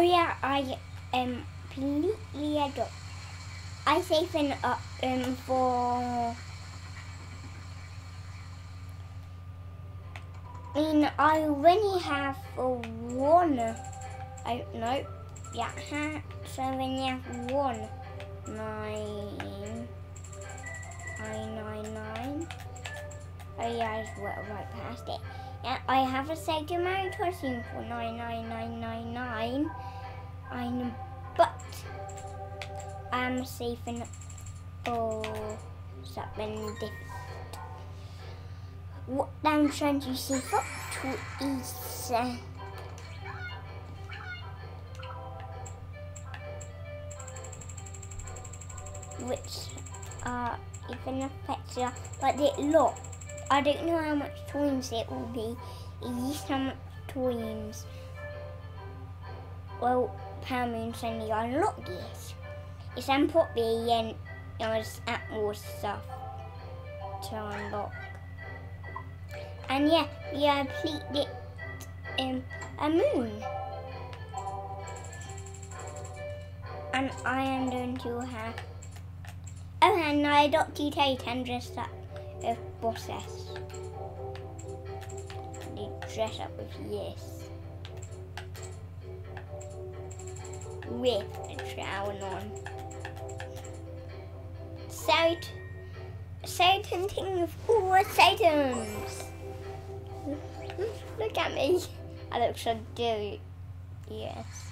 Oh yeah, I um completely adopt. I save in uh, um for. I mean, I only have one. I no, yeah, so I only have one nine nine nine nine. Oh yeah, I just went right past it. Yeah, I have a Mario costume for nine nine nine nine nine. I know, but I'm saving for something different. What I'm trying to save up to is uh, which are even affected but it look I don't know how much times it will be. Each how much times well Power Moon's only unlock this. It's probably and it's at more stuff to unlock. And yeah, we have completed um, a moon. And I am going to have Oh and I adopted take and dress up with bosses. They dress up with yes. With a trowel on. So, Satan thing with all Satans. Look at me. I look so do. Yes.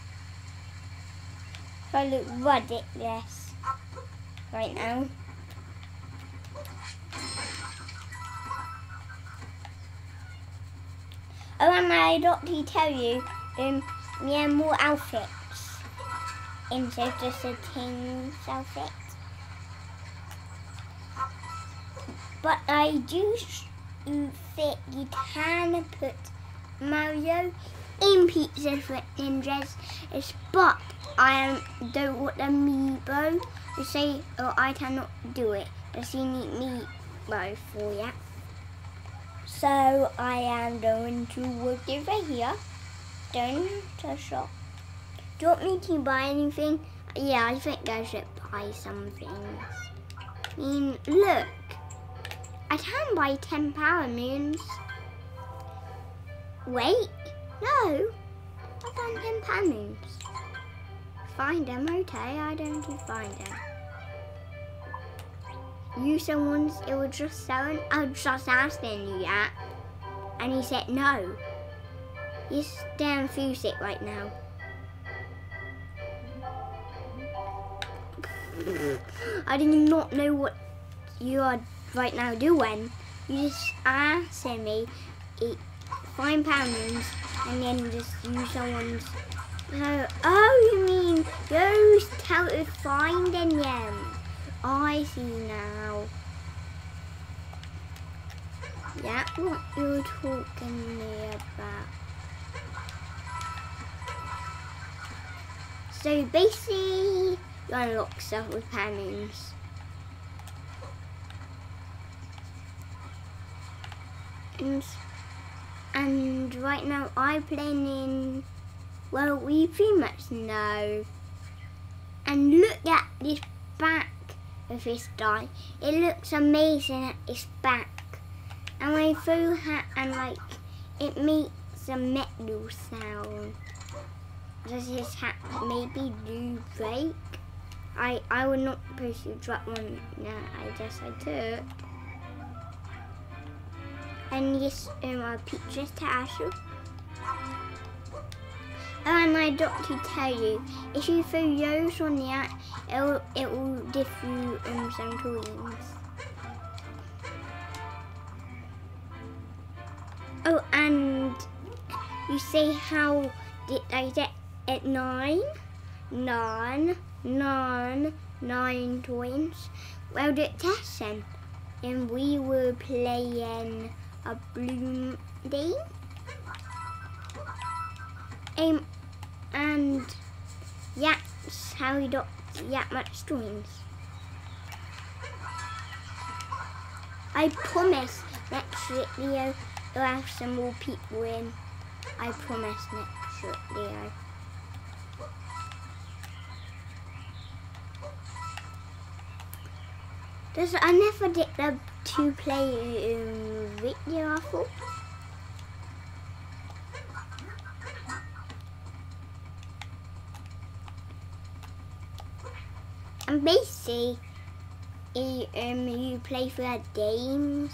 I look ridiculous right now. Oh, and I to tell you, um, have more outfits of just a outfit. But I do mm, think you can put Mario in Pizza for Ninjas, but I don't want amiibo. You say, oh, I cannot do it. Does he need me both for that? So I am going to walk over here, down to shop. Do you want me to buy anything? Yeah, I think I should buy some things. I mean, look, I can buy 10 power moons. Wait, no, I've done 10 power moons. Find them, okay, I don't find them you someone's it was just selling I was just asking you that and he said no. He's damn it right now. I did not know what you are right now doing. You just asking me eat five pounds and then just use someone's uh, oh you mean those tell it finding them. I see now. That's what you're talking me about. So basically, you unlock stuff with panels. And, and right now I'm playing in, well, we pretty much know. And look at this back of his die. It looks amazing at his back. And my full hat and like it makes a metal sound. Does his hat maybe do break? I I would not you drop one no, I guess I took. And yes, um, our pictures to Asher. And I got to tell you, if you throw yours on the act, it will, it will give you um, some coins. Oh, and you see how did I get at nine, nine, nine, nine twins Well, the testing, and we were playing a bloom day. Um, and that's how we got that much twins. I promise next video we'll have some more people in. I promise next video. Does I never did the two play um, video I thought. And basically, um, you play for the games,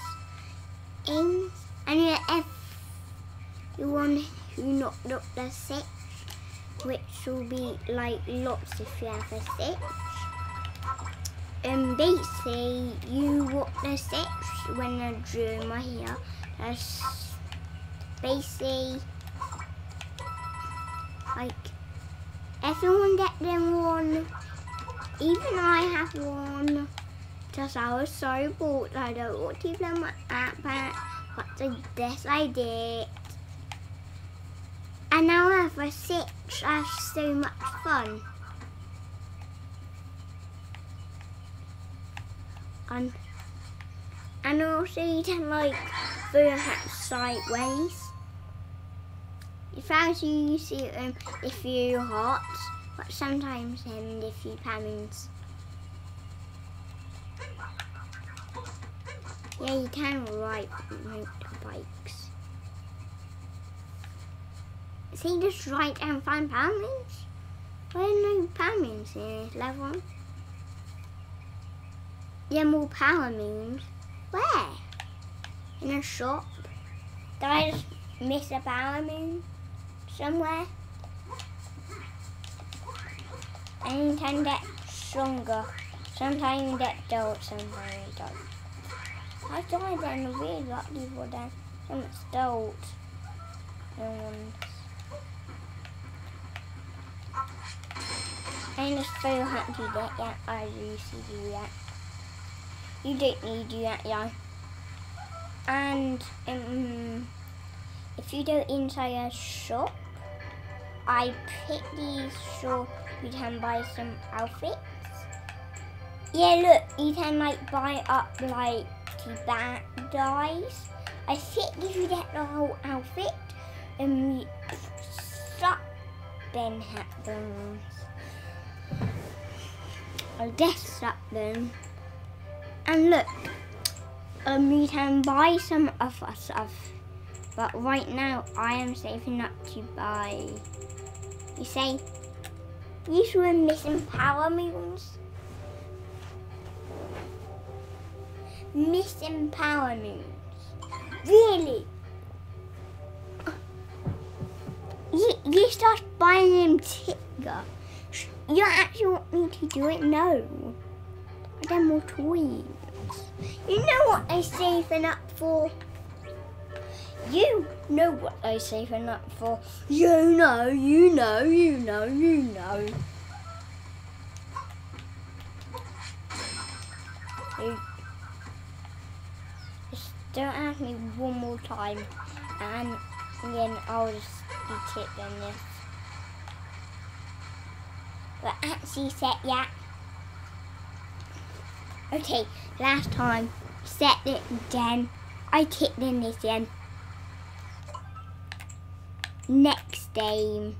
games, and you have you one who knocked up the six, which will be like lots if you have a six. And basically, you walk the six when I drew my hair. That's basically like everyone get them one even I have one. Just I was so bored. I don't want to play my iPad. But I guess I did. And now I have a six. I have so much fun. And and also you can like throw hat sideways. If as you see um if you're hot but sometimes um, if you pounds. Yeah, you can ride motorbikes. See, just write and find pounds. Where are no pounds here? Level. Yeah, more power moons. Where? In a shop. Did I just miss a power moon somewhere? and you can get stronger. Sometimes you get dull, sometimes you don't. I died then really lucky for them. So much dulled. No one's. And it's so hard to get that. I used to do that. You don't need that, yeah. And um, if you go inside a shop, I pick these shop you can buy some outfits. Yeah, look, you can like buy up like the bad dies. I think if you get the whole outfit, and um, then happens. Just stop them. And look, um, you can buy some other stuff. But right now, I am saving up to buy. You say these were missing power moons. Missing power moons. Really? You, you start buying them Tigger. You actually want me to do it? No. Got more toys. You know what I'm saving up for? You know what I'm saving up for. You know, you know, you know, you know. You don't ask me one more time and then I'll just be tipping this. But actually set yet. Okay, last time set it again. I tipped in this again next game.